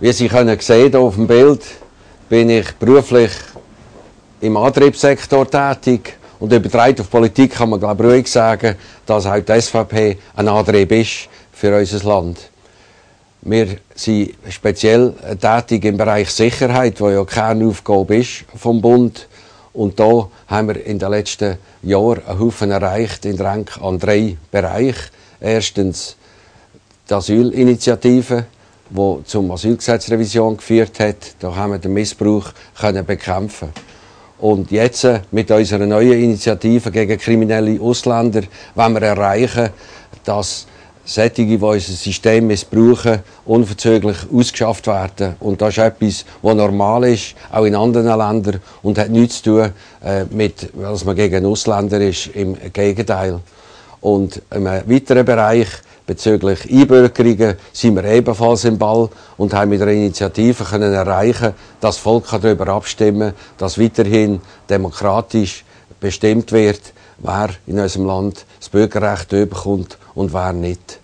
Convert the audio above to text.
Wie Sie können sehen auf dem Bild, bin ich beruflich im Antriebssektor tätig und übertragen auf Politik kann man glaube ruhig sagen, dass auch die SVP ein Antrieb ist für unser Land. Wir sind speziell tätig im Bereich Sicherheit, wo ja keine Aufgabe ist vom Bund. Und da haben wir in den letzten Jahren einen Haufen erreicht in Rank an drei Bereichen. Erstens die Asylinitiative, die zum Asylgesetzrevision geführt hat. Da haben wir den Missbrauch können bekämpfen. Und jetzt mit unserer neuen Initiative gegen kriminelle Ausländer wollen wir erreichen, dass solche, die unser System missbrauchen, unverzüglich ausgeschafft werden. Und das ist etwas, was normal ist, auch in anderen Ländern, und hat nichts zu tun äh, mit, was man gegen Ausländer ist. Im Gegenteil. Und im weiteren Bereich bezüglich Einbürgerungen sind wir ebenfalls im Ball und haben mit der Initiative können erreichen, dass das Volk darüber abstimmen kann, dass weiterhin demokratisch bestimmt wird, wer in unserem Land das Bürgerrecht bekommt und wer nicht.